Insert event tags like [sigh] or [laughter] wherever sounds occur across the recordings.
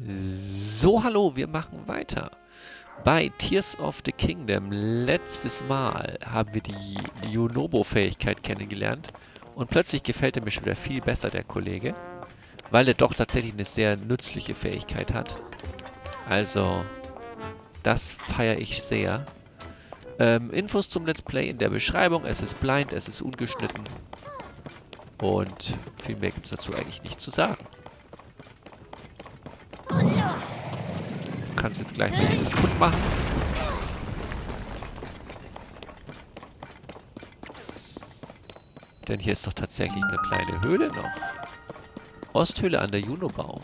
So, hallo, wir machen weiter. Bei Tears of the Kingdom letztes Mal haben wir die Yunobo-Fähigkeit kennengelernt und plötzlich gefällt er mir schon wieder viel besser, der Kollege, weil er doch tatsächlich eine sehr nützliche Fähigkeit hat. Also, das feiere ich sehr. Ähm, Infos zum Let's Play in der Beschreibung. Es ist blind, es ist ungeschnitten. Und viel mehr gibt es dazu eigentlich nicht zu sagen. Kannst jetzt gleich mal kaputt machen. Denn hier ist doch tatsächlich eine kleine Höhle noch. Osthöhle an der ich!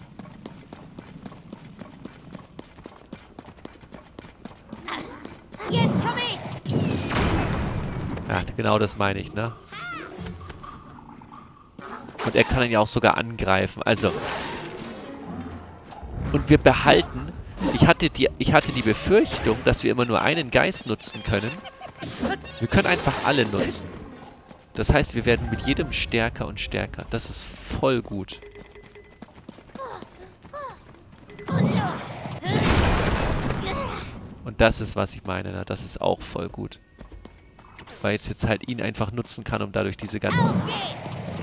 Ja, genau das meine ich, ne? Und er kann ihn ja auch sogar angreifen. Also. Und wir behalten. Ich hatte, die, ich hatte die Befürchtung, dass wir immer nur einen Geist nutzen können. Wir können einfach alle nutzen. Das heißt, wir werden mit jedem stärker und stärker. Das ist voll gut. Und das ist, was ich meine. Ne? Das ist auch voll gut. Weil ich jetzt halt ihn einfach nutzen kann, um dadurch diese ganzen,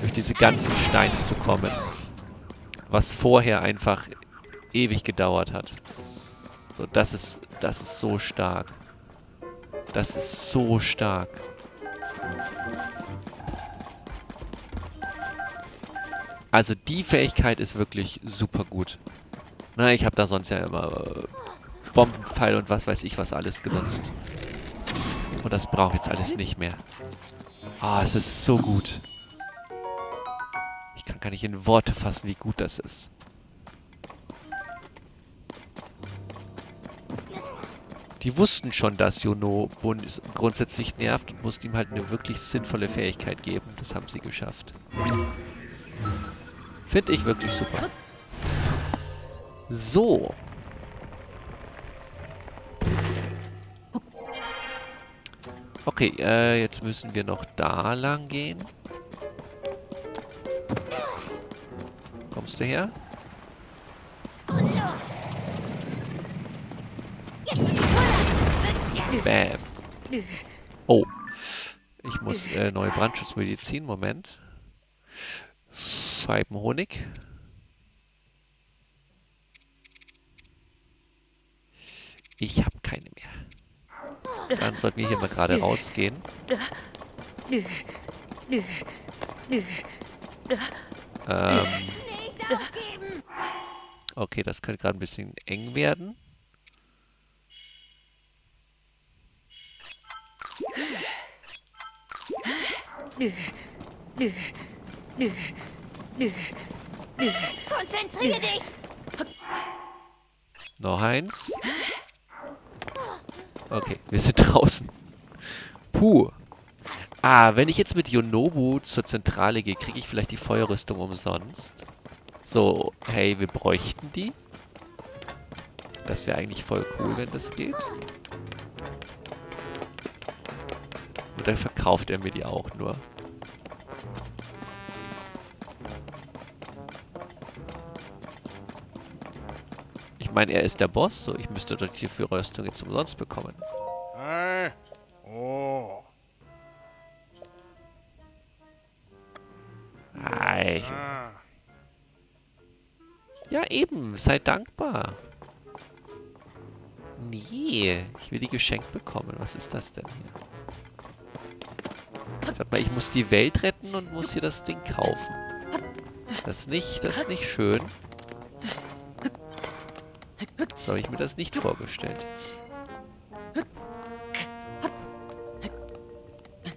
durch diese ganzen Steine zu kommen. Was vorher einfach ewig gedauert hat. So, das ist, das ist so stark. Das ist so stark. Also die Fähigkeit ist wirklich super gut. Na, ich habe da sonst ja immer äh, Bombenpfeil und was weiß ich was alles genutzt. Und das brauche ich jetzt alles nicht mehr. Ah, oh, es ist so gut. Ich kann gar nicht in Worte fassen, wie gut das ist. Die wussten schon, dass Yono grundsätzlich nervt und mussten ihm halt eine wirklich sinnvolle Fähigkeit geben. Das haben sie geschafft. Finde ich wirklich super. So. Okay, äh, jetzt müssen wir noch da lang gehen. Kommst du her? Bam. Oh. Ich muss äh, neue Brandschutzmedizin. Moment. Scheiben Honig. Ich habe keine mehr. Dann sollten wir hier mal gerade rausgehen. Ähm. Okay, das könnte gerade ein bisschen eng werden. Konzentriere dich! Noch eins. Okay, wir sind [laughs] draußen. Puh. Ah, wenn ich jetzt mit Yonobu zur Zentrale gehe, kriege ich vielleicht die Feuerrüstung umsonst. So, hey, wir bräuchten die. Das wäre eigentlich voll cool, wenn das geht. Oder verkauft er mir die auch nur? Ich meine, er ist der Boss, so ich müsste doch die Rüstung jetzt umsonst bekommen. Hey. Oh. Ei. Ja, eben. Sei dankbar. Nee, ich will die geschenkt bekommen. Was ist das denn hier? Warte mal, ich muss die Welt retten und muss hier das Ding kaufen. Das ist nicht, das ist nicht schön. So habe ich mir das nicht vorgestellt.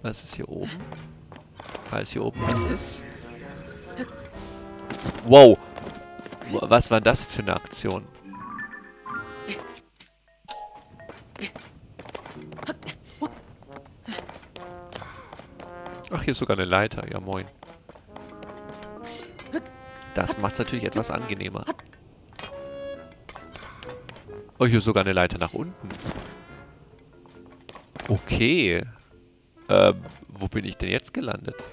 Was ist hier oben? Falls hier oben was ist. Wow! Was war das jetzt für eine Aktion? Hier ist sogar eine Leiter. Ja, moin. Das macht es natürlich etwas angenehmer. Oh, hier ist sogar eine Leiter nach unten. Okay. Ähm, wo bin ich denn jetzt gelandet?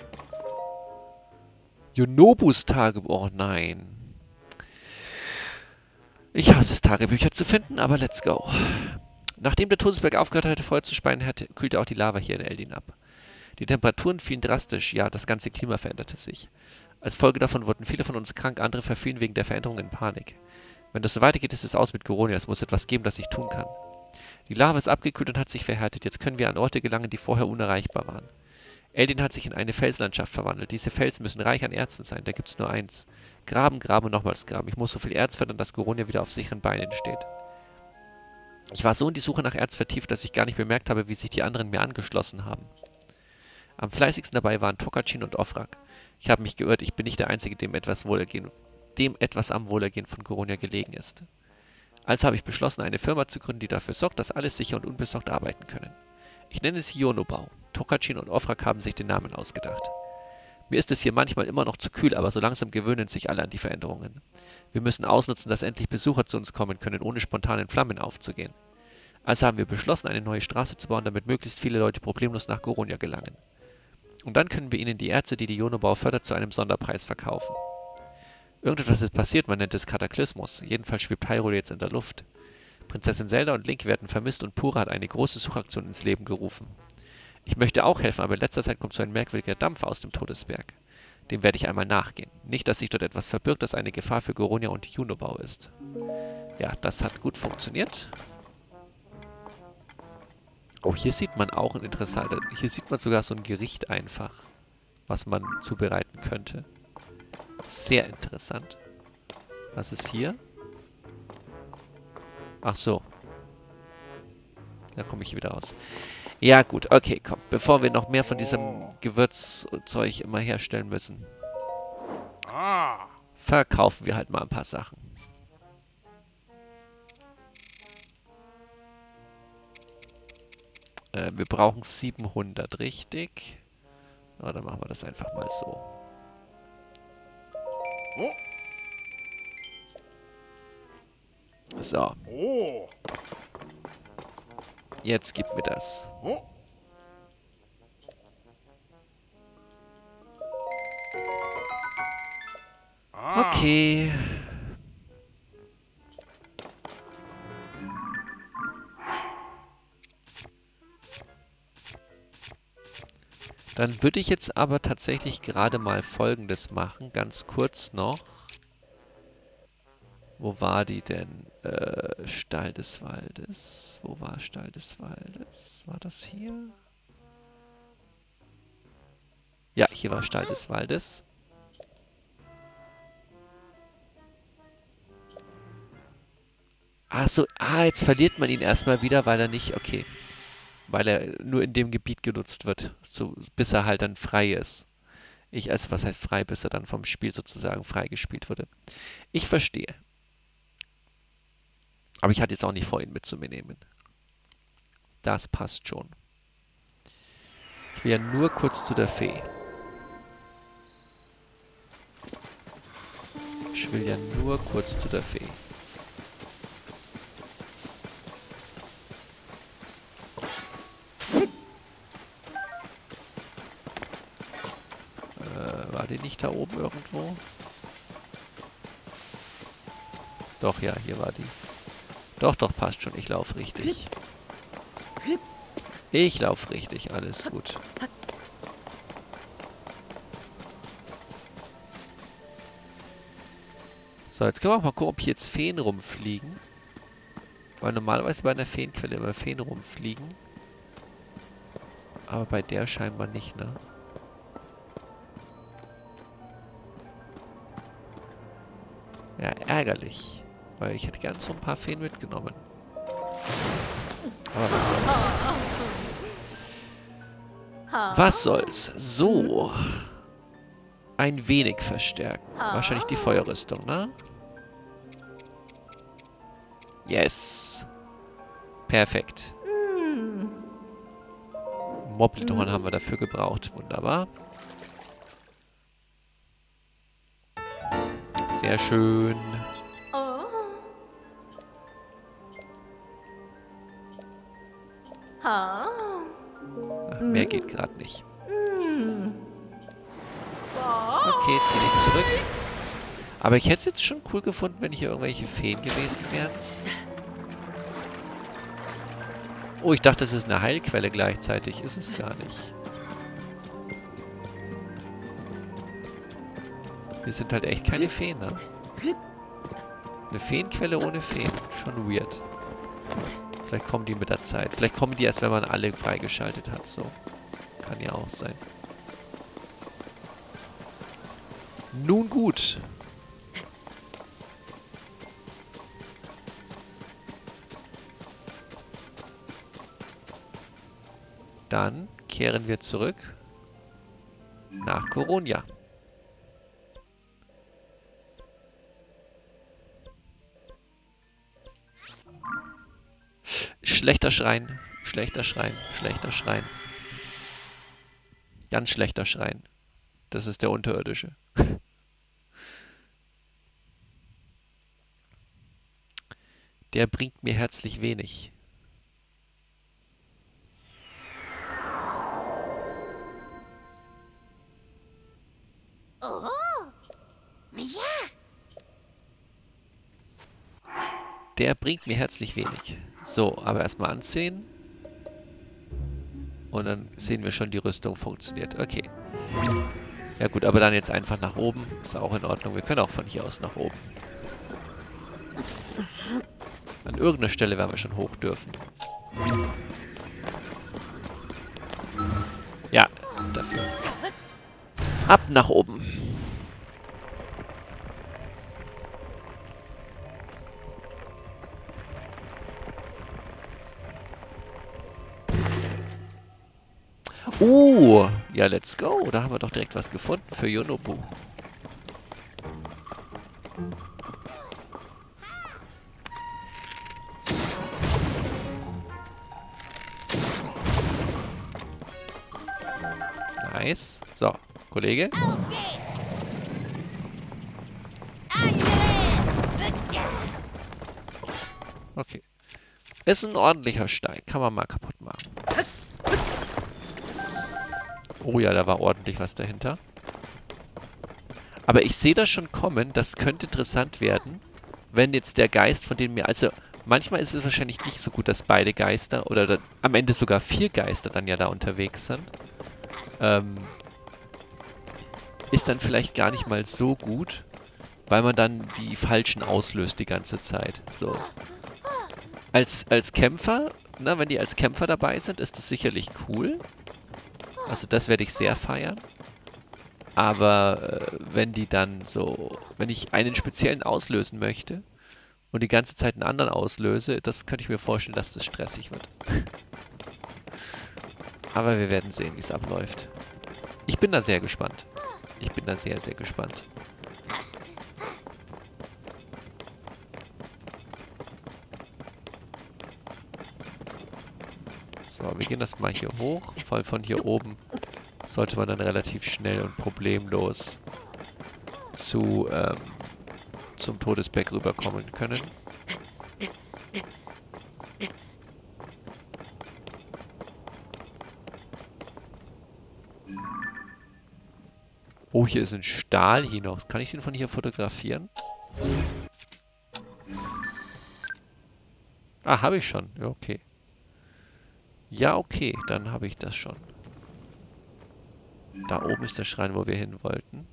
Yonobus Tagebuch. Oh nein. Ich hasse es, Tagebücher zu finden, aber let's go. Nachdem der Todesberg aufgehört hatte, Feuer zu speien, kühlte auch die Lava hier in Eldin ab. Die Temperaturen fielen drastisch, ja, das ganze Klima veränderte sich. Als Folge davon wurden viele von uns krank, andere verfielen wegen der Veränderungen in Panik. Wenn das so weitergeht, ist es aus mit Goronia. Es muss etwas geben, das ich tun kann. Die Lava ist abgekühlt und hat sich verhärtet. Jetzt können wir an Orte gelangen, die vorher unerreichbar waren. Eldin hat sich in eine Felslandschaft verwandelt. Diese Felsen müssen reich an Erzen sein. Da gibt es nur eins. Graben, graben und nochmals graben. Ich muss so viel Erz fördern, dass Goronia wieder auf sicheren Beinen steht. Ich war so in die Suche nach Erz vertieft, dass ich gar nicht bemerkt habe, wie sich die anderen mir angeschlossen haben. Am fleißigsten dabei waren Tokachin und Ofrak. Ich habe mich geirrt, ich bin nicht der Einzige, dem etwas Wohlergehen dem etwas am Wohlergehen von Coronia gelegen ist. Also habe ich beschlossen, eine Firma zu gründen, die dafür sorgt, dass alle sicher und unbesorgt arbeiten können. Ich nenne sie Yonobau. Tokachin und Ofrak haben sich den Namen ausgedacht. Mir ist es hier manchmal immer noch zu kühl, aber so langsam gewöhnen sich alle an die Veränderungen. Wir müssen ausnutzen, dass endlich Besucher zu uns kommen können, ohne spontan in Flammen aufzugehen. Also haben wir beschlossen, eine neue Straße zu bauen, damit möglichst viele Leute problemlos nach Goronia gelangen. Und dann können wir ihnen die Erze, die die Yonobau fördert, zu einem Sonderpreis verkaufen. Irgendetwas ist passiert, man nennt es Kataklysmus. Jedenfalls schwebt Hyrule jetzt in der Luft. Prinzessin Zelda und Link werden vermisst und Pura hat eine große Suchaktion ins Leben gerufen. Ich möchte auch helfen, aber in letzter Zeit kommt so ein merkwürdiger Dampf aus dem Todesberg. Dem werde ich einmal nachgehen. Nicht, dass sich dort etwas verbirgt, das eine Gefahr für Goronia und Junobau ist. Ja, das hat gut funktioniert. Oh, hier sieht man auch ein interessanter... Hier sieht man sogar so ein Gericht einfach, was man zubereiten könnte. Sehr interessant. Was ist hier? Ach so. Da komme ich wieder raus. Ja gut, okay, komm. Bevor wir noch mehr von diesem Gewürzzeug immer herstellen müssen, verkaufen wir halt mal ein paar Sachen. Äh, wir brauchen 700, richtig? Aber dann machen wir das einfach mal so. So. Jetzt gib mir das. Okay. Dann würde ich jetzt aber tatsächlich gerade mal Folgendes machen, ganz kurz noch. Wo war die denn? Äh, Stall des Waldes. Wo war Stall des Waldes? War das hier? Ja, hier war Stall des Waldes. Achso, ah, jetzt verliert man ihn erstmal wieder, weil er nicht... Okay weil er nur in dem Gebiet genutzt wird, so, bis er halt dann frei ist. Ich esse, was heißt frei, bis er dann vom Spiel sozusagen freigespielt wurde. Ich verstehe. Aber ich hatte jetzt auch nicht vor, ihn mitzunehmen. Das passt schon. Ich will ja nur kurz zu der Fee. Ich will ja nur kurz zu der Fee. Die nicht da oben irgendwo? Doch, ja, hier war die. Doch, doch, passt schon. Ich laufe richtig. Ich laufe richtig. Alles gut. So, jetzt können wir auch mal gucken, ob hier jetzt Feen rumfliegen. Weil normalerweise bei einer Feenquelle immer Feen rumfliegen. Aber bei der scheinbar nicht, ne? Ja, ärgerlich. Weil ich hätte gern so ein paar Feen mitgenommen. Aber was soll's. Was soll's. So. Ein wenig verstärken. Wahrscheinlich die Feuerrüstung, ne? Yes. Perfekt. Moblitoren haben wir dafür gebraucht. Wunderbar. Sehr schön. Ach, mehr geht gerade nicht. Okay, zieh dich zurück. Aber ich hätte es jetzt schon cool gefunden, wenn hier irgendwelche Feen gewesen wären. Oh, ich dachte, das ist eine Heilquelle gleichzeitig. Ist es gar nicht. Wir sind halt echt keine Feen, ne? Eine Feenquelle ohne Feen. Schon weird. Vielleicht kommen die mit der Zeit. Vielleicht kommen die erst, wenn man alle freigeschaltet hat. So. Kann ja auch sein. Nun gut. Dann kehren wir zurück nach Coronia. Schlechter Schrein, schlechter Schrein, schlechter Schrein. Ganz schlechter Schrein. Das ist der unterirdische. [laughs] Der bringt mir herzlich wenig. Oh, ja. Der bringt mir herzlich wenig. So, aber erstmal anziehen. Und dann sehen wir schon, die Rüstung funktioniert. Okay. Ja gut, aber dann jetzt einfach nach oben. Ist auch in Ordnung. Wir können auch von hier aus nach oben. An irgendeiner Stelle werden wir schon hoch dürfen. Ja, dafür. Ab nach oben. Uh, ja, let's go. Da haben wir doch direkt was gefunden für Yonobu. Nice. So, Kollege. Okay. Ist ein ordentlicher Stein. Kann man mal kaputt machen. Oh ja, da war ordentlich was dahinter. Aber ich sehe das schon kommen. Das könnte interessant werden, wenn jetzt der Geist, von dem mir... Also, manchmal ist es wahrscheinlich nicht so gut, dass beide Geister oder dann, am Ende sogar vier Geister dann ja da unterwegs sind. Ähm, ist dann vielleicht gar nicht mal so gut, weil man dann die Falschen auslöst die ganze Zeit. So. Als, als Kämpfer, na, wenn die als Kämpfer dabei sind, ist das sicherlich cool. Also das werde ich sehr feiern. Aber äh, wenn die dann so, wenn ich einen speziellen auslösen möchte und die ganze Zeit einen anderen auslöse, das könnte ich mir vorstellen, dass das stressig wird. [laughs] Aber wir werden sehen, wie es abläuft. Ich bin da sehr gespannt. Ich bin da sehr, sehr gespannt. So, wir gehen das mal hier hoch. Weil von hier oben sollte man dann relativ schnell und problemlos zu, ähm, zum Todesberg rüberkommen können. Oh, hier ist ein Stahl noch. Kann ich den von hier fotografieren? Ah, habe ich schon. Okay. Ja, okay. Dann habe ich das schon. Da oben ist der Schrein, wo wir hin wollten.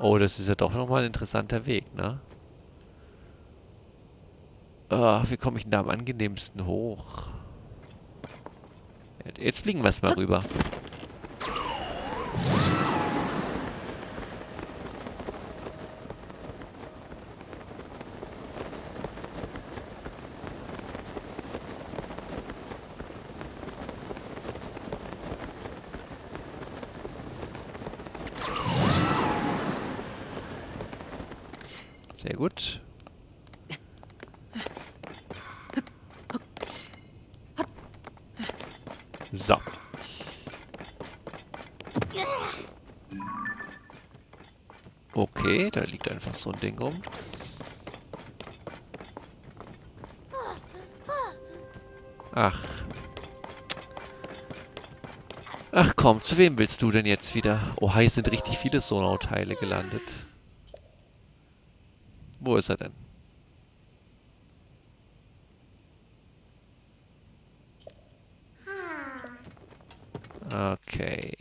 Oh, das ist ja doch nochmal ein interessanter Weg, ne? Ah, wie komme ich denn da am angenehmsten hoch? Jetzt fliegen wir es mal rüber. Sehr gut. So. Okay, da liegt einfach so ein Ding rum. Ach. Ach komm, zu wem willst du denn jetzt wieder? Oh, hier sind richtig viele Sonau-Teile gelandet. Ist er denn? Okay.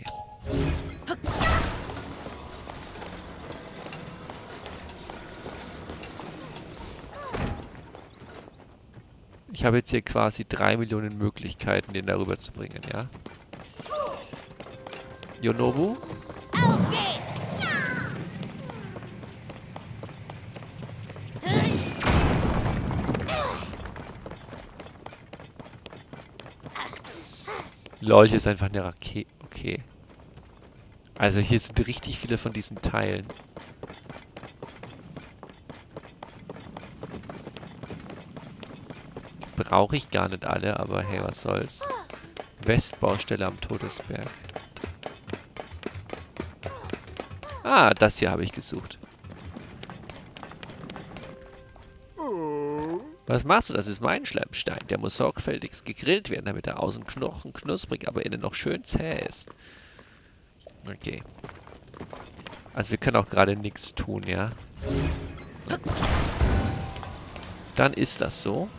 Ich habe jetzt hier quasi drei Millionen Möglichkeiten, den darüber zu bringen, ja? Yonobu? Auf Lol, hier ist einfach eine Rakete. Okay. Also hier sind richtig viele von diesen Teilen. Brauche ich gar nicht alle, aber hey, was soll's. Westbaustelle am Todesberg. Ah, das hier habe ich gesucht. Was machst du? Das ist mein Schleppstein. Der muss sorgfältigst gegrillt werden, damit er außen knochen knusprig, aber innen noch schön zäh ist. Okay. Also wir können auch gerade nichts tun, ja? Dann ist das so.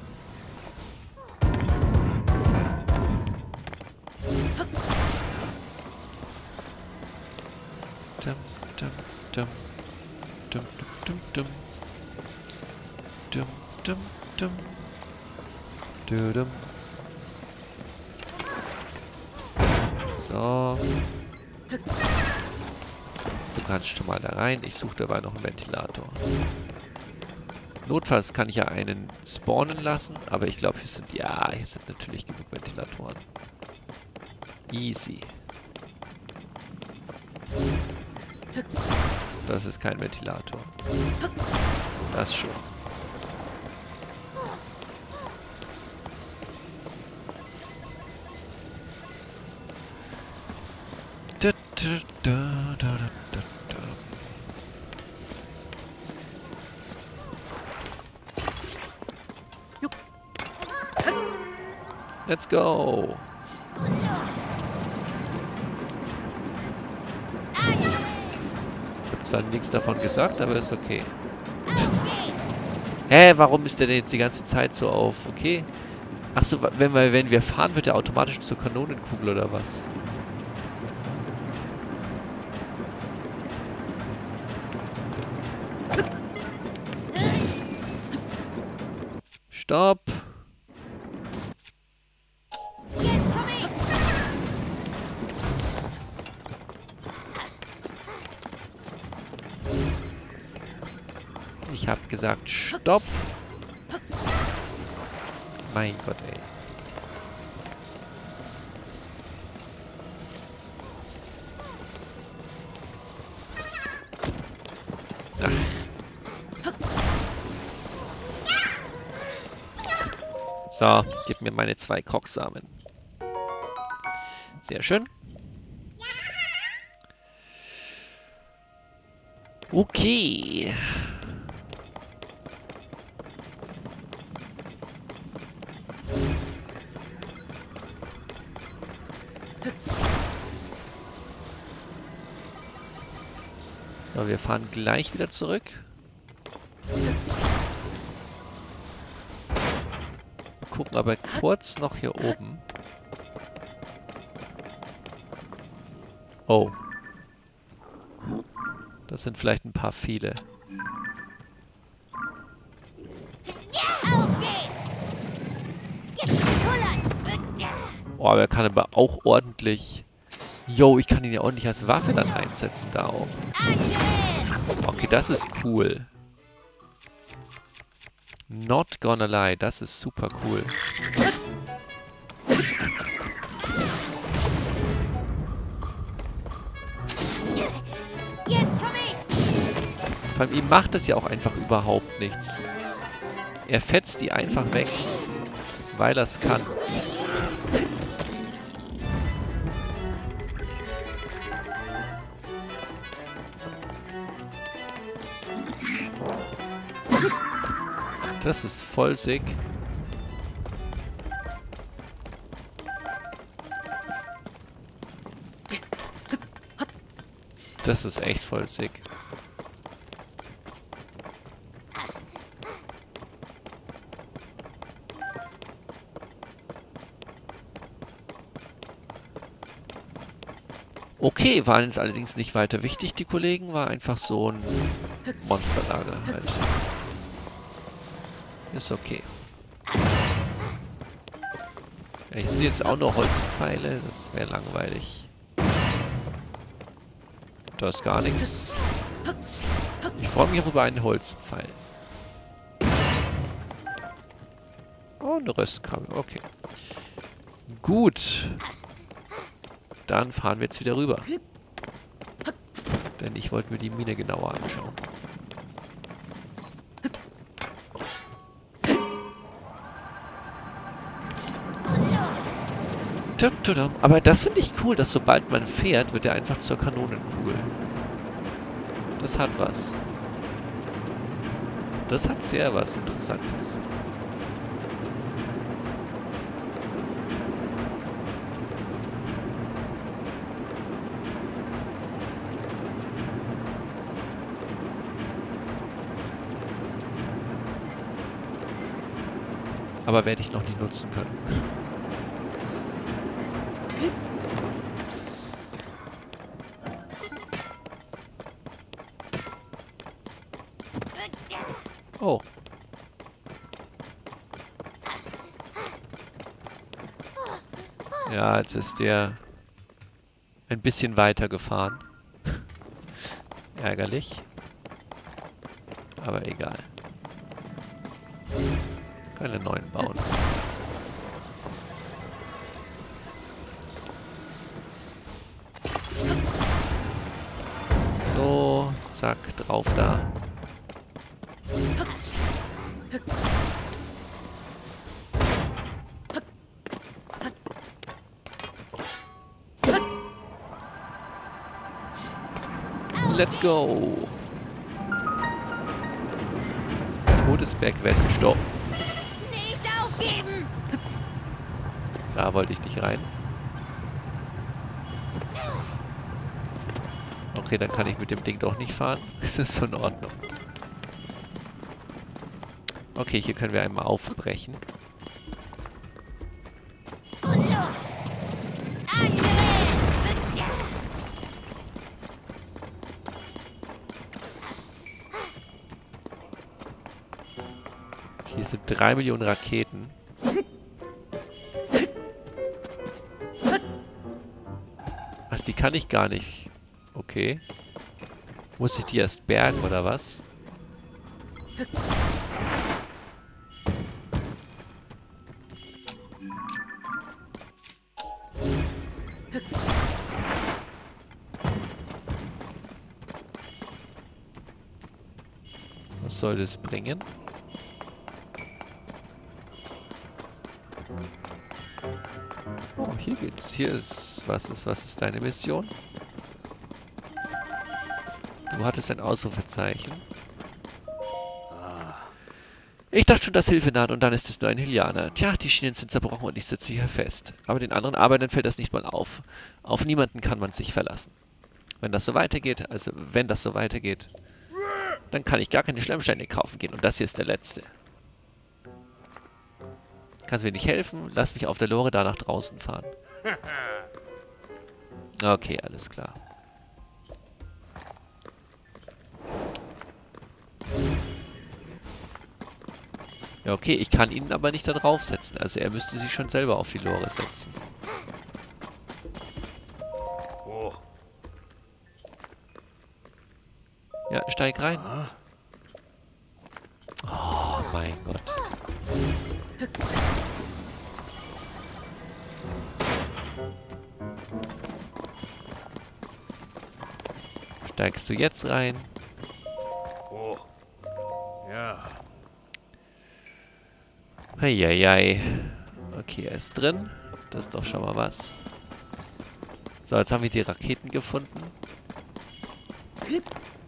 Dum, dum, dum. Dum, dum, dum, dum. Dum, dum, dum. So. Du kannst schon mal da rein. Ich suche dabei noch einen Ventilator. Notfalls kann ich ja einen spawnen lassen, aber ich glaube, hier sind, ja, hier sind natürlich genug Ventilatoren. Easy. Das ist kein Ventilator. Das schon. Nichts davon gesagt, aber ist okay. Hä, warum ist der denn jetzt die ganze Zeit so auf? Okay. Achso, wenn wir, wenn wir fahren, wird er automatisch zur Kanonenkugel oder was? Stopp! Gesagt, stopp! Mein Gott, ey. So, gib mir meine zwei Krocksamen. Sehr schön. Okay. So, wir fahren gleich wieder zurück. Gucken aber kurz noch hier oben. Oh. Das sind vielleicht ein paar viele. Oh, aber er kann aber auch ordentlich... Yo, ich kann ihn ja ordentlich als Waffe dann einsetzen da auch. Okay, das ist cool. Not gonna lie, das ist super cool. Vor allem ihm macht das ja auch einfach überhaupt nichts. Er fetzt die einfach weg, weil er es kann. Das ist voll sick. Das ist echt voll sick. Okay, waren jetzt allerdings nicht weiter wichtig, die Kollegen. War einfach so ein Monsterlager halt. Ist okay. Ja, hier sind jetzt auch noch Holzpfeile. Das wäre langweilig. Da ist gar nichts. Ich freue mich auch über einen Holzpfeil. Oh, eine Röstkrabbe. Okay. Gut. Dann fahren wir jetzt wieder rüber. Denn ich wollte mir die Mine genauer anschauen. Aber das finde ich cool, dass sobald man fährt, wird er einfach zur Kanonenkugel. Das hat was. Das hat sehr was Interessantes. Aber werde ich noch nie nutzen können. [laughs] Oh. Jetzt ist der ein bisschen weiter gefahren. [laughs] Ärgerlich. Aber egal. Keine neuen bauen. So, zack, drauf da. Let's go. Todesberg West, stopp. Nicht aufgeben! Da wollte ich nicht rein. Okay, dann kann ich mit dem Ding doch nicht fahren. [laughs] Das ist so in Ordnung. Okay, hier können wir einmal aufbrechen. Drei Millionen Raketen. Ach, die kann ich gar nicht. Okay. Muss ich die erst bergen, oder was? Was soll das bringen? Hier geht's. Hier ist... Was ist... Was ist deine Mission? Du hattest ein Ausrufezeichen. Ich dachte schon, dass Hilfe naht und dann ist es nur ein Hylianer. Tja, die Schienen sind zerbrochen und ich sitze hier fest. Aber den anderen Arbeitern fällt das nicht mal auf. Auf niemanden kann man sich verlassen. Wenn das so weitergeht, also wenn das so weitergeht, dann kann ich gar keine Schlemmsteine kaufen gehen. Und das hier ist der letzte. Kannst mir nicht helfen? Lass mich auf der Lore da nach draußen fahren. [laughs] Okay, alles klar. Ja, okay, ich kann ihn aber nicht da draufsetzen. Also er müsste sich schon selber auf die Lore setzen. Ja, steig rein. Oh, mein Gott. Steigst du jetzt rein? Oh. Ja. Eieiei. Okay, er ist drin. Das ist doch schon mal was. So, jetzt haben wir die Raketen gefunden.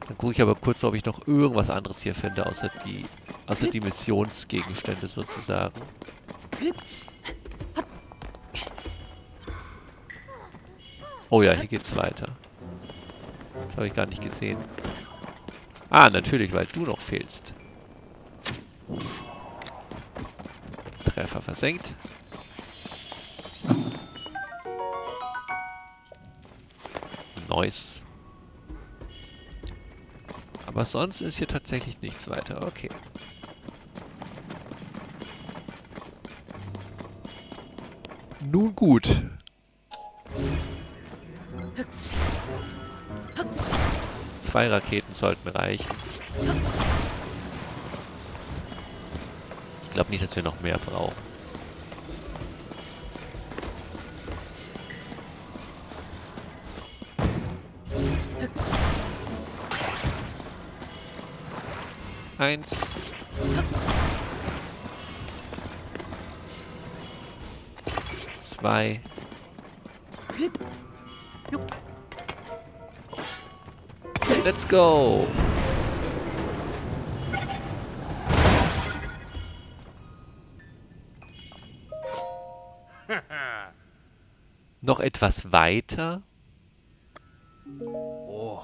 Dann gucke ich aber kurz, ob ich noch irgendwas anderes hier finde, außer die, außer die Missionsgegenstände sozusagen. Oh ja, hier geht's weiter. Das habe ich gar nicht gesehen. Ah, natürlich, weil du noch fehlst. Treffer versenkt. Nice. Aber sonst ist hier tatsächlich nichts weiter. Okay. Nun gut. Zwei Raketen sollten reichen. Ich glaube nicht, dass wir noch mehr brauchen. Eins. Zwei. Let's go. Noch etwas weiter. Oh.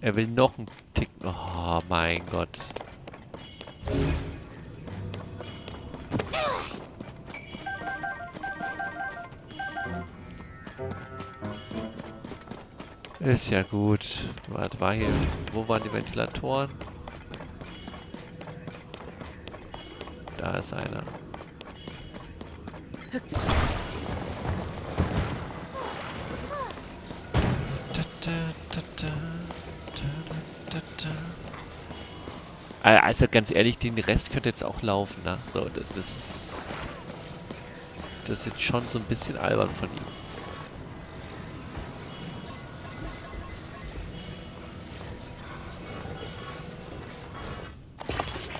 Er will noch einen Tick. Oh mein Gott. Ist ja gut. Was war hier? Wo waren die Ventilatoren? Da ist einer. Äh, Also ganz ehrlich, den Rest könnte jetzt auch laufen, ne? So, das ist... Das ist jetzt schon so ein bisschen albern von ihm.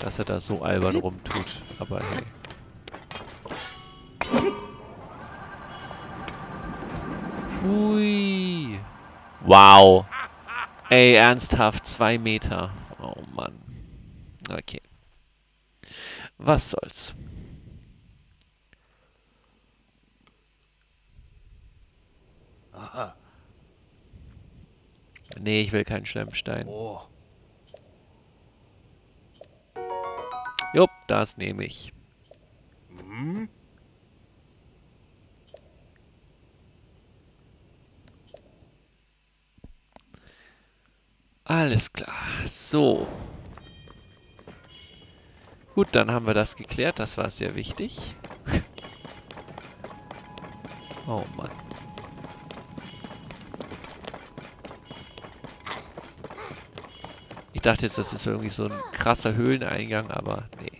Dass er da so albern rumtut. Aber hey. Ui. Wow. Ey, ernsthaft, zwei Meter. Oh Mann. Okay. Was soll's. Aha. Nee, ich will keinen Schlemmstein. Oh. Jupp, das nehme ich. Hm? Alles klar. So. Gut, dann haben wir das geklärt. Das war sehr wichtig. [laughs] oh Mann. Ich dachte jetzt, das ist irgendwie so ein krasser Höhleneingang, aber nee.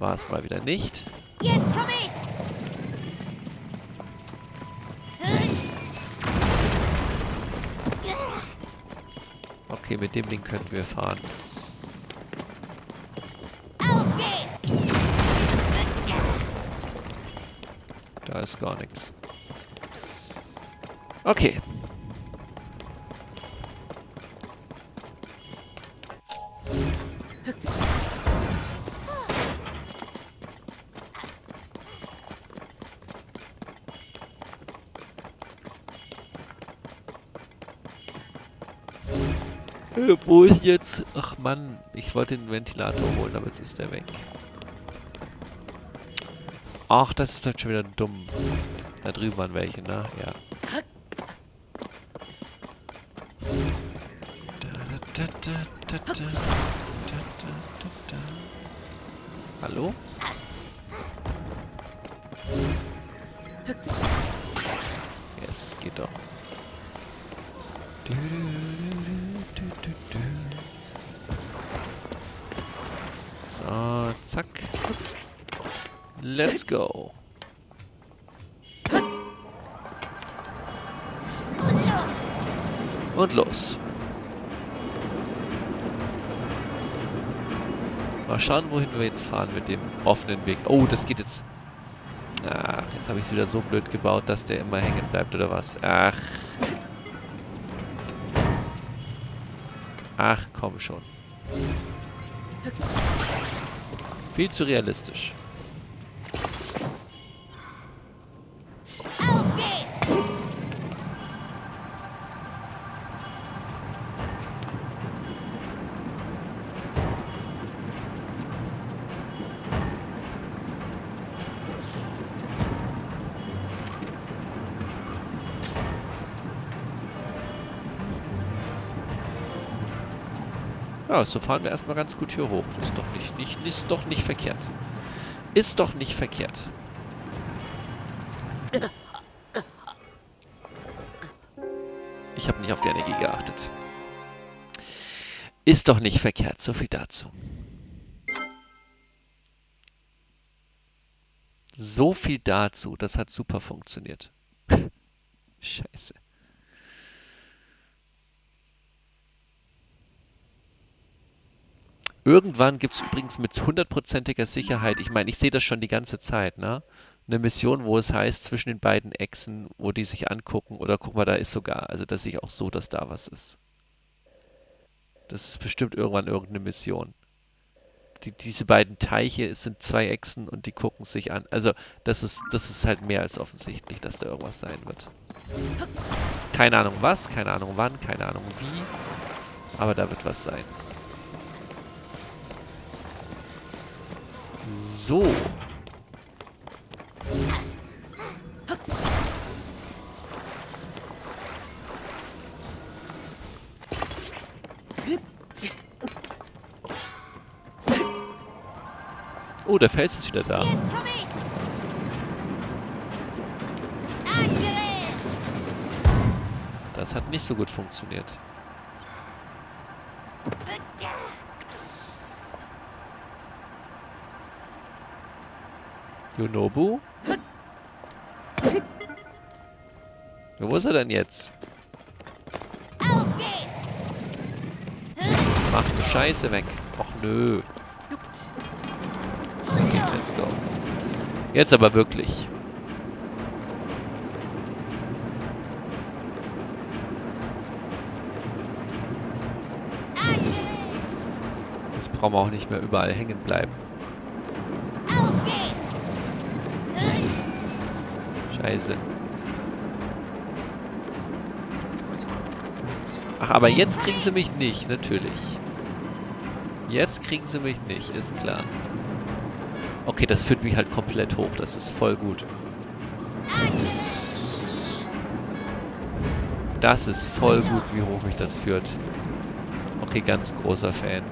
War es mal wieder nicht. Jetzt komm ich! Okay, mit dem Ding könnten wir fahren. Da ist gar nichts. Okay. Jetzt? Ach Mann, ich wollte den Ventilator holen, aber jetzt ist er weg. Ach, das ist halt schon wieder dumm. Da drüben waren welche, ne? Ja. Fahren mit dem offenen Weg. Oh, das geht jetzt... Ach, jetzt habe ich es wieder so blöd gebaut, dass der immer hängen bleibt, oder was? Ach. Ach, komm schon. Viel zu realistisch. So fahren wir erstmal ganz gut hier hoch. Ist doch nicht, nicht, ist doch nicht verkehrt. Ist doch nicht verkehrt. Ich habe nicht auf die Energie geachtet. Ist doch nicht verkehrt. So viel dazu. So viel dazu. Das hat super funktioniert. [laughs] Scheiße. Irgendwann gibt es übrigens mit hundertprozentiger Sicherheit, ich meine, ich sehe das schon die ganze Zeit, ne? Eine Mission, wo es heißt, zwischen den beiden Echsen, wo die sich angucken, oder guck mal, da ist sogar, also da sehe ich auch so, dass da was ist. Das ist bestimmt irgendwann irgendeine Mission. Die, diese beiden Teiche, es sind zwei Echsen und die gucken sich an. Also, das ist, das ist halt mehr als offensichtlich, dass da irgendwas sein wird. Keine Ahnung was, keine Ahnung wann, keine Ahnung wie, aber da wird was sein. So. Oh, der Fels ist wieder da. Das hat nicht so gut funktioniert. Yonobu? Wo ist er denn jetzt? Mach die Scheiße weg. Och nö. Okay, let's go. Jetzt aber wirklich. Jetzt brauchen wir auch nicht mehr überall hängen bleiben. Scheiße. Ach, aber jetzt kriegen sie mich nicht, natürlich. Jetzt kriegen sie mich nicht, ist klar. Okay, das führt mich halt komplett hoch, das ist voll gut. Das ist voll gut, wie hoch mich das führt. Okay, ganz großer Fan.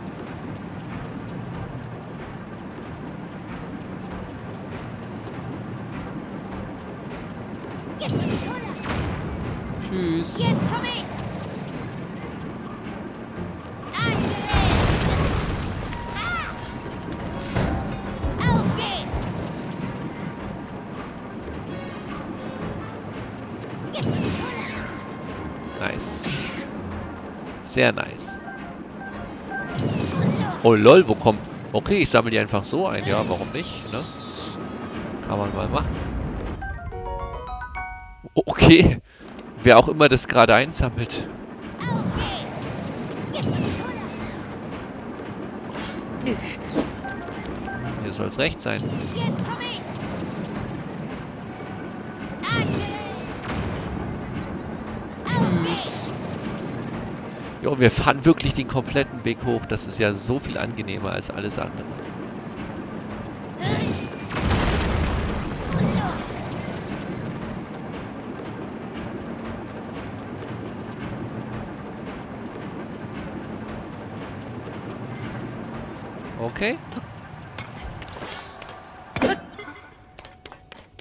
Sehr nice. Oh lol, wo kommt... Okay, ich sammle die einfach so ein. Ja, warum nicht, ne? Kann man mal machen. Okay. Wer auch immer das gerade einsammelt. Hier soll es recht sein. Jo, wir fahren wirklich den kompletten Weg hoch. Das ist ja so viel angenehmer als alles andere. Okay.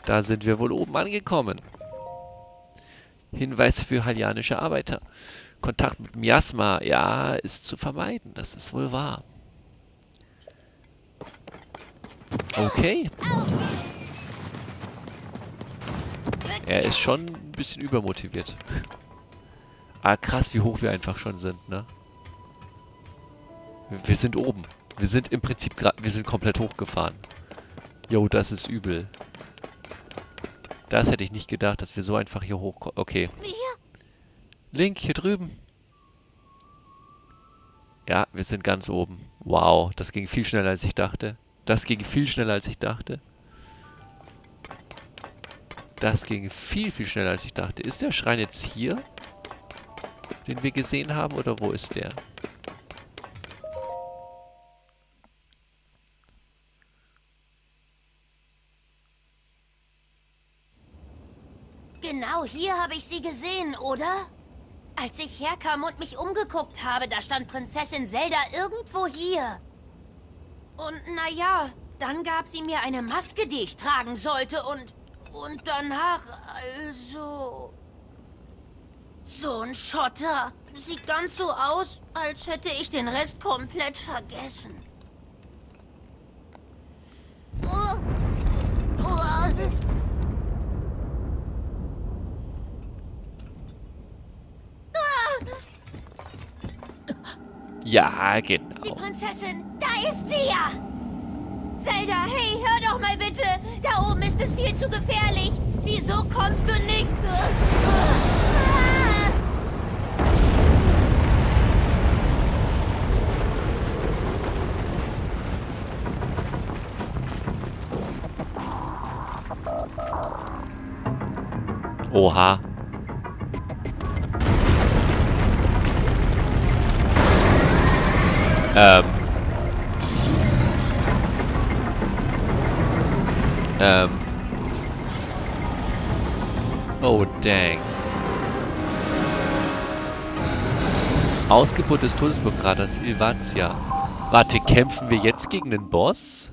Da sind wir wohl oben angekommen. Hinweis für halianische Arbeiter. Kontakt mit Miasma, ja, ist zu vermeiden. Das ist wohl wahr. Okay. Er ist schon ein bisschen übermotiviert. Ah, krass, wie hoch wir einfach schon sind, ne? Wir- sind oben. Wir sind im Prinzip gerade, wir sind komplett hochgefahren. Jo, das ist übel. Das hätte ich nicht gedacht, dass wir so einfach hier hochkommen. Okay. Wir? Link, hier drüben. Ja, wir sind ganz oben. Wow, das ging viel schneller, als ich dachte. Das ging viel schneller, als ich dachte. Das ging viel, viel schneller, als ich dachte. Ist der Schrein jetzt hier? Den wir gesehen haben, oder wo ist der? Genau hier habe ich sie gesehen, oder? Als ich herkam und mich umgeguckt habe, da stand Prinzessin Zelda irgendwo hier. Und naja, dann gab sie mir eine Maske, die ich tragen sollte und... Und danach, also... So ein Schotter. Sieht ganz so aus, als hätte ich den Rest komplett vergessen. Oh. Ja, Die genau. Prinzessin, da ist sie ja! Zelda, hey, hör doch mal bitte! Da oben ist es viel zu gefährlich! Wieso kommst du nicht? Oha. Ähm. Ähm. Oh, dang. Ausgeburt des Todesblockraters Ilvatia. Warte, kämpfen wir jetzt gegen den Boss?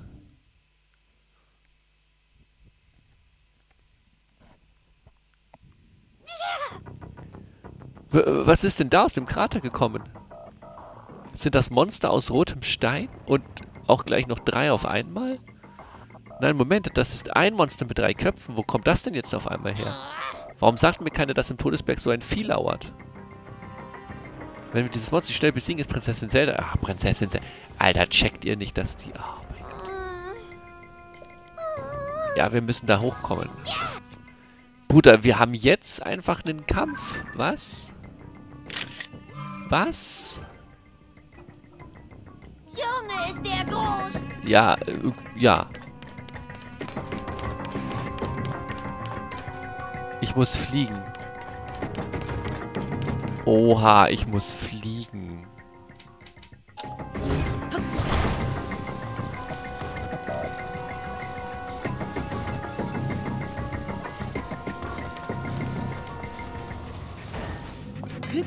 W was ist denn da aus dem Krater gekommen? Sind das Monster aus rotem Stein? Und auch gleich noch drei auf einmal? Nein, Moment, das ist ein Monster mit drei Köpfen. Wo kommt das denn jetzt auf einmal her? Warum sagt mir keiner, dass im Todesberg so ein Vieh lauert? Wenn wir dieses Monster schnell besiegen, ist Prinzessin Zelda... Ah, Prinzessin Zelda... Alter, checkt ihr nicht, dass die... Oh mein Gott. Ja, wir müssen da hochkommen. Bruder, wir haben jetzt einfach einen Kampf. Was? Was? Junge, ist der groß! Ja, äh, ja. Ich muss fliegen. Oha, ich muss fliegen. Ich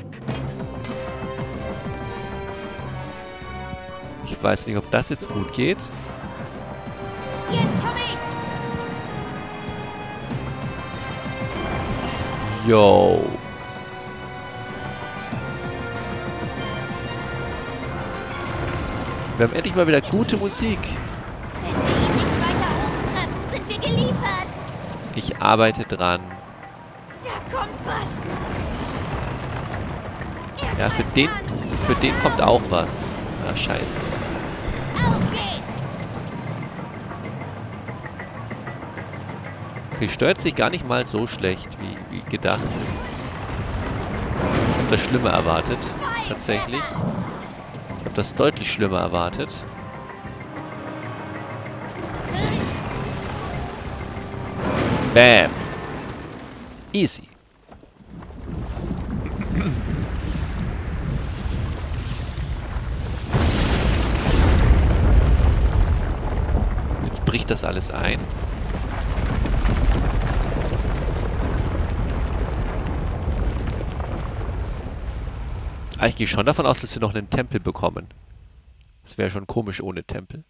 weiß nicht, ob das jetzt gut geht. Yo. Wir haben endlich mal wieder gute Musik. Ich arbeite dran. Ja, für den, für den kommt auch was. Ah, scheiße. Okay, steuert sich gar nicht mal so schlecht, wie, wie gedacht. Ich habe das Schlimme erwartet. Tatsächlich. Ich habe das deutlich schlimmer erwartet. Bam. Easy. Jetzt bricht das alles ein. Ich gehe schon davon aus, dass wir noch einen Tempel bekommen. Das wäre schon komisch ohne Tempel.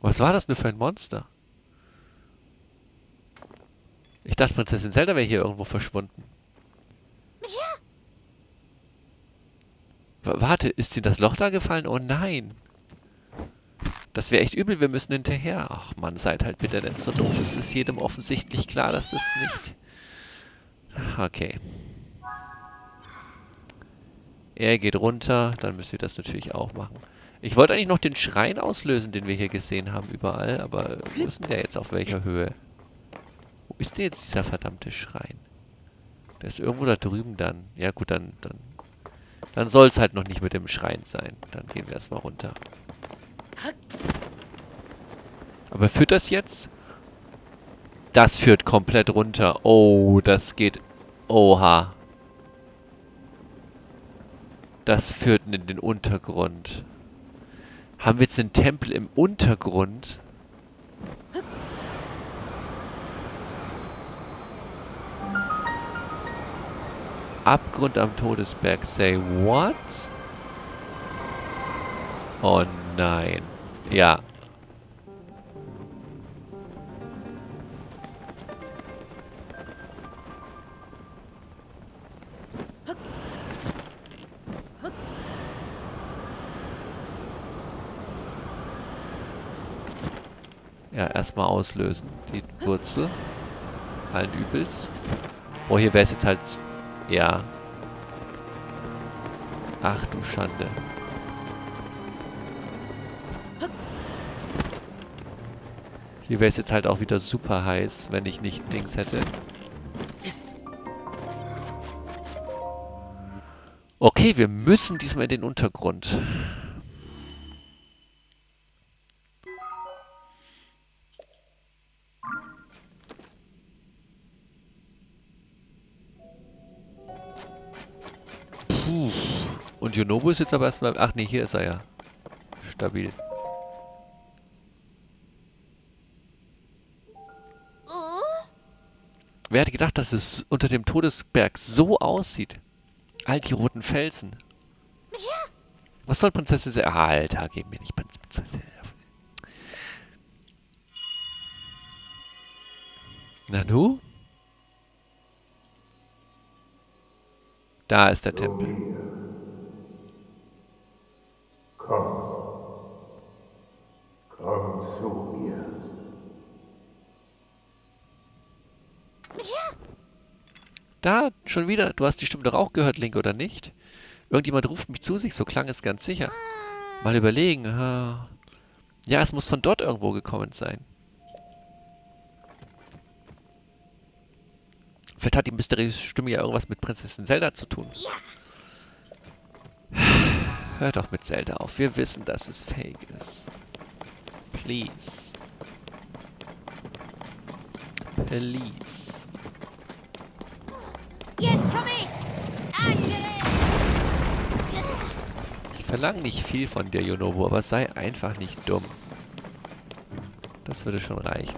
Was war das nur für ein Monster? Ich dachte, Prinzessin Zelda wäre hier irgendwo verschwunden. W warte, ist sie in das Loch da gefallen? Oh nein. Das wäre echt übel, wir müssen hinterher. Ach man, seid halt bitte nicht so doof. Es ist jedem offensichtlich klar, dass das nicht... Okay. Er geht runter, dann müssen wir das natürlich auch machen. Ich wollte eigentlich noch den Schrein auslösen, den wir hier gesehen haben überall, aber wo ist denn der jetzt auf welcher Höhe? Wo ist denn jetzt dieser verdammte Schrein? Der ist irgendwo da drüben dann. Ja gut, dann, dann, dann soll es halt noch nicht mit dem Schrein sein. Dann gehen wir erstmal runter. Aber führt das jetzt? Das führt komplett runter. Oh, das geht... Oha. Das führt in den Untergrund. Haben wir jetzt den Tempel im Untergrund? Abgrund am Todesberg. Say what? Oh nein. Ja, erstmal auslösen. Die Wurzel. Allen Übels. Oh, hier wäre es jetzt halt... Ja. Ach du Schande. Hier wäre es jetzt halt auch wieder super heiß, wenn ich nicht Dings hätte. Okay, wir müssen diesmal in den Untergrund. Und Yonobu ist jetzt aber erstmal... Ach nee, hier ist er ja. Stabil. Wer hätte gedacht, dass es unter dem Todesberg so aussieht? All die roten Felsen. Was soll Prinzessin Se Alter, gib mir nicht Prinzessin Nanu? Da ist der Tempel. Da, schon wieder. Du hast die Stimme doch auch gehört, Link, oder nicht? Irgendjemand ruft mich zu sich, so klang es ganz sicher. Mal überlegen. Ja, es muss von dort irgendwo gekommen sein. Vielleicht hat die mysteriöse Stimme ja irgendwas mit Prinzessin Zelda zu tun. Hör doch mit Zelda auf. Wir wissen, dass es fake ist. Please. Please. Jetzt komm ich! Angeregt! Ich verlange nicht viel von dir, Yonobu, aber sei einfach nicht dumm. Das würde schon reichen.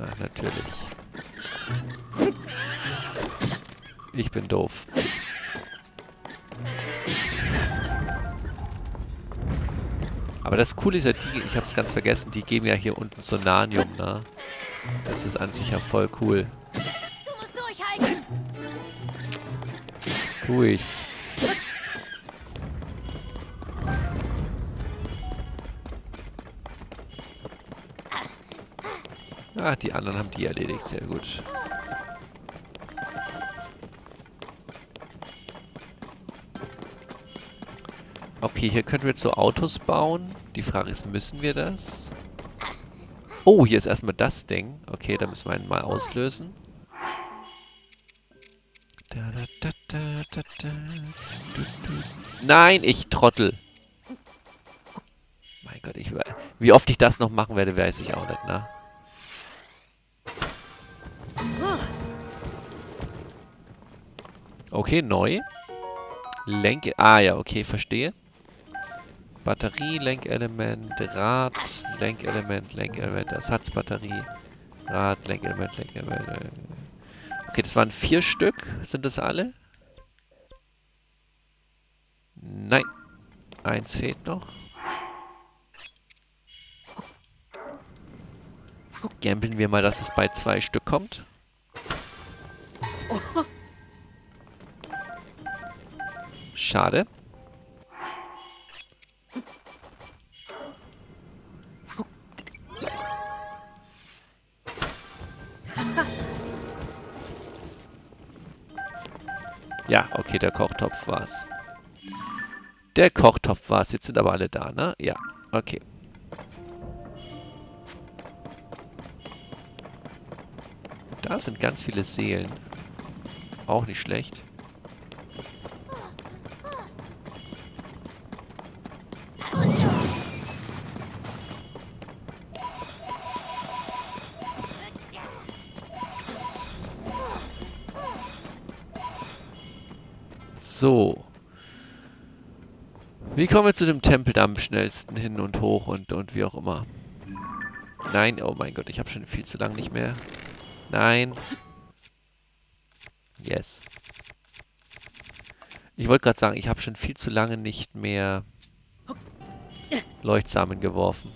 Ach, natürlich. Ich bin doof. Aber das Coole ist ja, die, ich hab's ganz vergessen, die geben ja hier unten Sonanium, ne? Das ist an sich ja voll cool. Du musst durchhalten! Ruhig. Ah, die anderen haben die erledigt. Sehr gut. Okay, hier können wir jetzt so Autos bauen. Die Frage ist, müssen wir das? Oh, hier ist erstmal das Ding. Okay, da müssen wir einen mal auslösen. Da, da, da, du, du. Nein, ich Trottel. Mein Gott, ich, wie oft ich das noch machen werde, weiß ich auch nicht, ne? Okay, neu. Lenk... Ah ja, okay, verstehe. Batterie, Lenkelement, Rad, Lenkelement, Lenkelement, Ersatzbatterie, Rad, Lenkelement, Lenkelement. Okay, das waren vier Stück. Sind das alle? Nein. Eins fehlt noch. Gambeln wir mal, dass es bei zwei Stück kommt. Schade. Ja, okay, der Kochtopf war's. Der Kochtopf war's. Jetzt sind aber alle da, ne? Ja, okay. Da sind ganz viele Seelen. Auch nicht schlecht. So. Wie kommen wir zu dem Tempel da am schnellsten hin und hoch und, und wie auch immer? Nein, oh mein Gott, ich habe schon viel zu lange nicht mehr. Nein. Yes. Ich wollte gerade sagen, ich habe schon viel zu lange nicht mehr Leuchtsamen geworfen.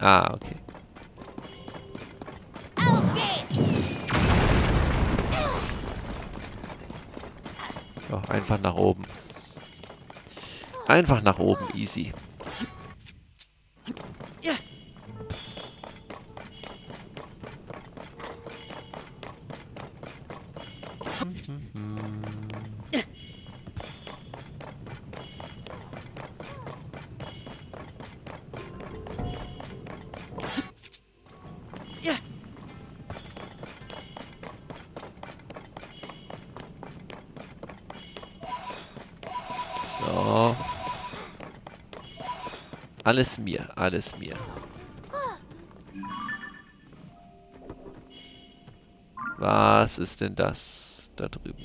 Ah, okay. So, einfach nach oben. Einfach nach oben, easy. Alles mir. Was ist denn das da drüben?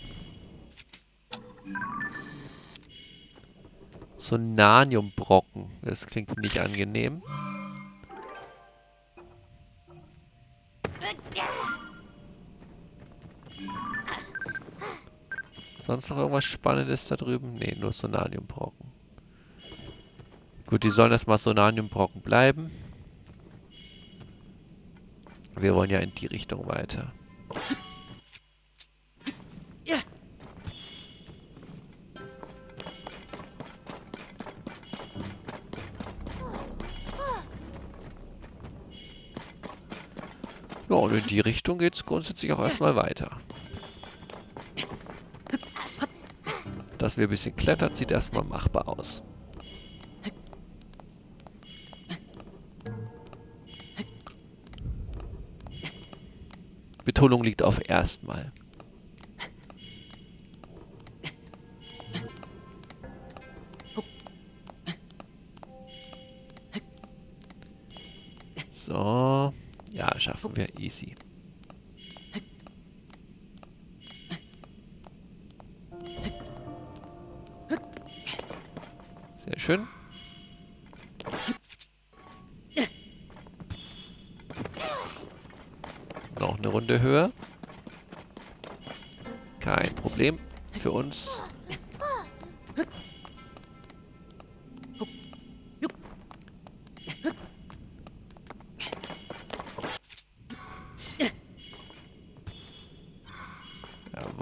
So Naniumbrocken. Das klingt nicht angenehm. Sonst noch irgendwas Spannendes da drüben? Ne, nur Sonaniumbrocken. Gut, die sollen erstmal Sonaniumbrocken bleiben. Wir wollen ja in die Richtung weiter. Ja, und in die Richtung geht es grundsätzlich auch erstmal weiter. Dass wir ein bisschen klettern, sieht erstmal machbar aus. Betonung liegt auf erstmal. So. Ja, schaffen wir easy.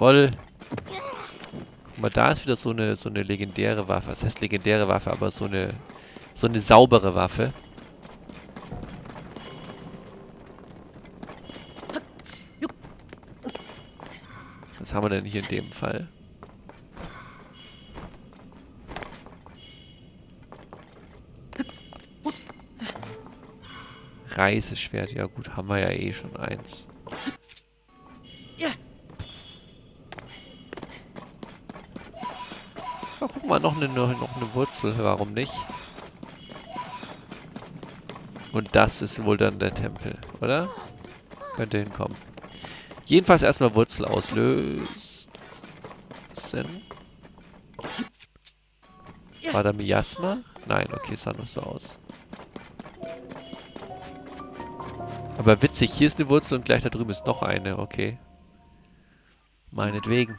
Jawoll. Guck mal, da ist wieder so eine, so eine legendäre Waffe. Was heißt legendäre Waffe? Aber so eine, so eine saubere Waffe. Was haben wir denn hier in dem Fall? Reiseschwert, ja gut, haben wir ja eh schon eins. Mal, noch eine, noch eine Wurzel, warum nicht? Und das ist wohl dann der Tempel, oder? Könnte hinkommen. Jedenfalls erstmal Wurzel auslösen. War da Miasma? Nein, okay, sah nur so aus. Aber witzig, hier ist eine Wurzel und gleich da drüben ist noch eine, okay. Meinetwegen.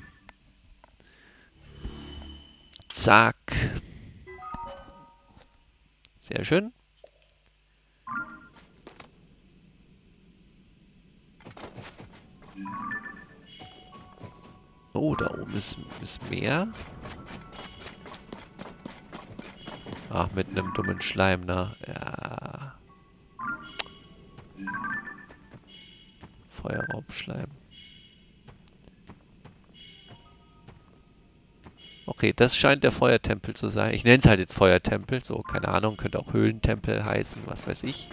Zack. Sehr schön. Oh, da oben ist, ist Meer. Ach, mit einem dummen Schleim, ne? Ja. Feuerraubschleim. Okay, das scheint der Feuertempel zu sein. Ich nenne es halt jetzt Feuertempel. So, keine Ahnung, könnte auch Höhlentempel heißen, was weiß ich.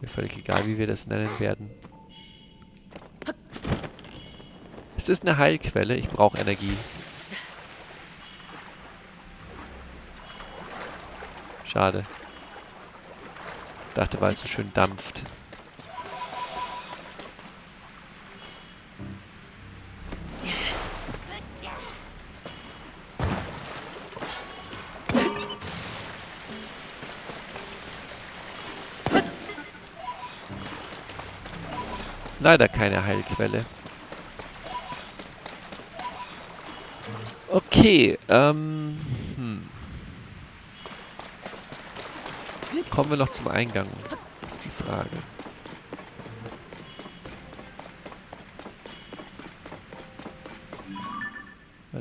Mir völlig egal, wie wir das nennen werden. Es ist eine Heilquelle. Ich brauche Energie. Schade. Dachte, weil es so schön dampft. Leider keine Heilquelle. Okay, ähm... Hm. Kommen wir noch zum Eingang, ist die Frage.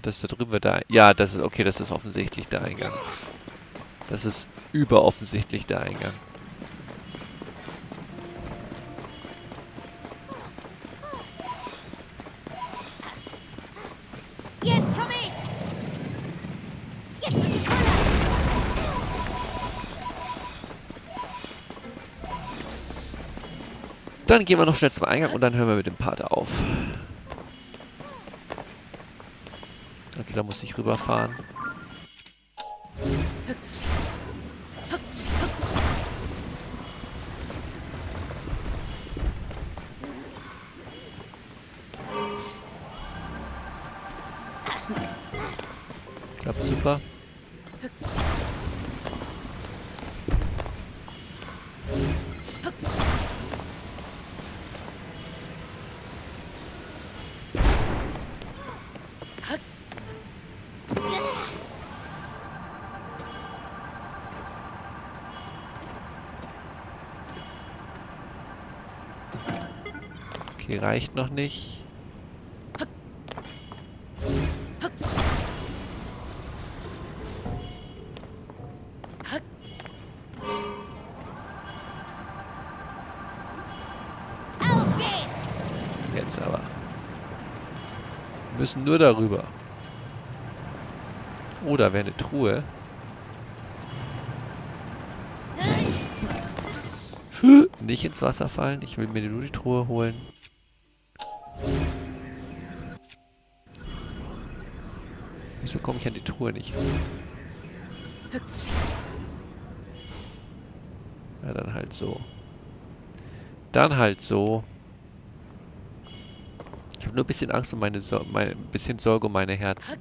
Das da drüben da. Ja, das ist okay, das ist offensichtlich der Eingang. Das ist überoffensichtlich der Eingang. Dann gehen wir noch schnell zum Eingang und dann hören wir mit dem Part auf. Okay, da muss ich rüberfahren. Okay, reicht noch nicht. Jetzt aber. Wir müssen nur darüber. Oh, da wäre eine Truhe. Nicht ins Wasser fallen. Ich will mir nur die Truhe holen. Wieso komme ich an die Truhe nicht? Ja, dann halt so. Dann halt so. Ich habe nur ein bisschen Angst um meine, Sor meine ein bisschen Sorge um meine Herzen.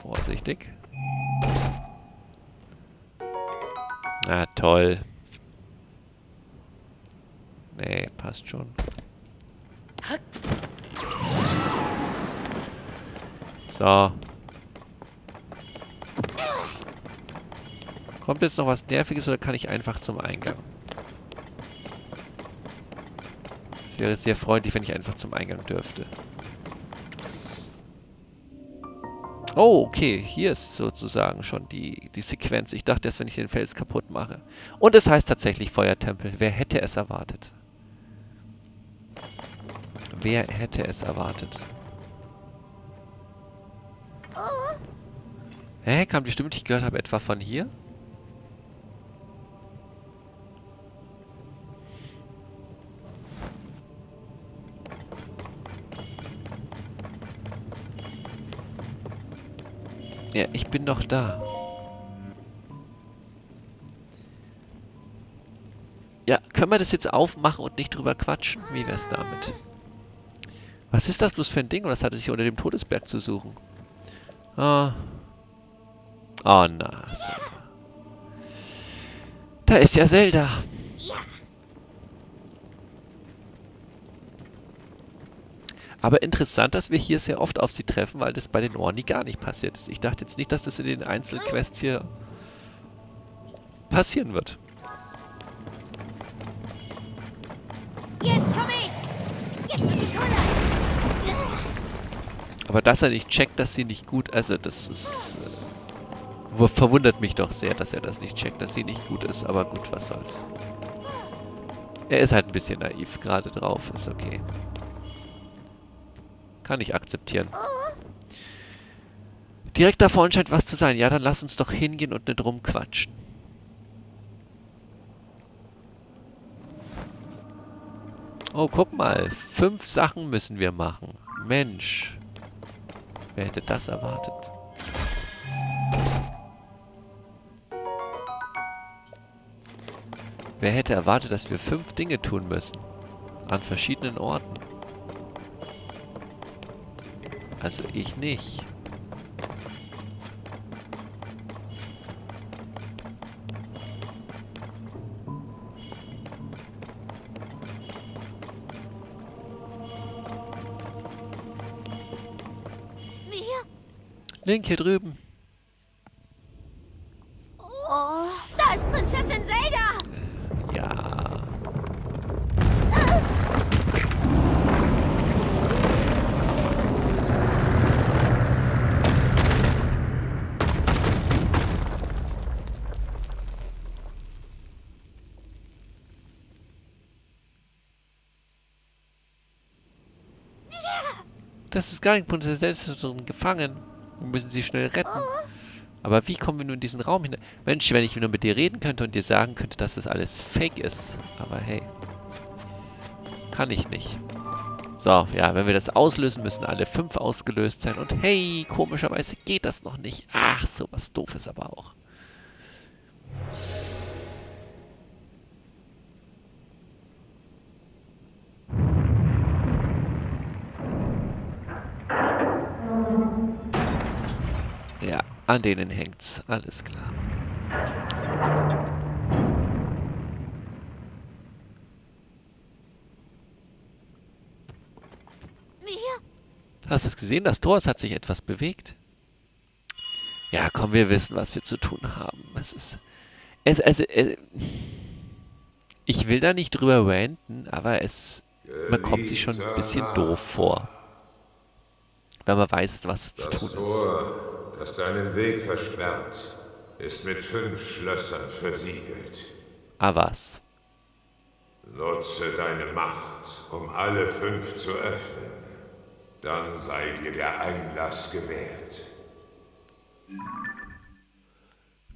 Vorsichtig. Na toll. Nee, passt schon. So. Kommt jetzt noch was Nerviges oder kann ich einfach zum Eingang? Es wäre sehr freundlich, wenn ich einfach zum Eingang dürfte. Oh, okay. Hier ist sozusagen schon die, die Sequenz. Ich dachte erst, wenn ich den Fels kaputt mache. Und es heißt tatsächlich Feuertempel. Wer hätte es erwartet? Wer hätte es erwartet? Hä? Kam die Stimme, die ich gehört habe, etwa von hier? Ja, ich bin doch da. Ja, können wir das jetzt aufmachen und nicht drüber quatschen? Wie wär's damit? Was ist das bloß für ein Ding? Und das hat es hier unter dem Todesberg zu suchen? Ah. Oh, na. Da ist ja Zelda. Aber interessant, dass wir hier sehr oft auf sie treffen, weil das bei den Orni gar nicht passiert ist. Ich dachte jetzt nicht, dass das in den Einzelquests hier passieren wird. Aber dass er nicht checkt, dass sie nicht gut... Also das ist... Äh, verwundert mich doch sehr, dass er das nicht checkt, dass sie nicht gut ist. Aber gut, was soll's. Er ist halt ein bisschen naiv gerade drauf. Ist okay. Kann ich akzeptieren. Direkt da vorne scheint was zu sein. Ja, dann lass uns doch hingehen und nicht rumquatschen. Oh, guck mal. Fünf Sachen müssen wir machen. Mensch. Wer hätte das erwartet? Wer hätte erwartet, dass wir fünf Dinge tun müssen? An verschiedenen Orten. Also ich nicht. Link hier drüben. Oh, da ist Prinzessin Zelda! Ja. Das ist gar nicht Prinzessin Zelda drin gefangen. Wir müssen sie schnell retten. Aber wie kommen wir nun in diesen Raum hinein? Mensch, wenn ich nur mit dir reden könnte und dir sagen könnte, dass das alles fake ist. Aber hey. Kann ich nicht. So, ja, wenn wir das auslösen, müssen alle fünf ausgelöst sein. Und hey, komischerweise geht das noch nicht. Ach, so was Doofes aber auch. An denen hängt's. Alles klar. Hast du es gesehen? Das Tor, es hat sich etwas bewegt. Ja, komm, wir wissen, was wir zu tun haben. Es ist... Es, es, es, ich will da nicht drüber ranten, aber es... Man kommt sich schon ein bisschen doof vor. Wenn man weiß, was zu tun ist. Das deinen Weg versperrt, ist mit fünf Schlössern versiegelt. Ah, was? Nutze deine Macht, um alle fünf zu öffnen. Dann sei dir der Einlass gewährt.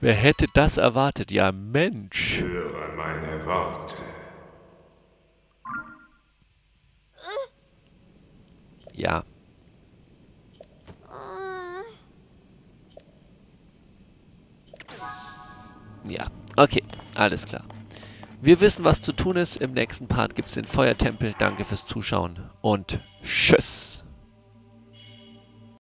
Wer hätte das erwartet? Ja, Mensch. Höre meine Worte. Ja. Ja, okay, alles klar. Wir wissen, was zu tun ist. Im nächsten Part gibt es den Feuertempel. Danke fürs Zuschauen und tschüss.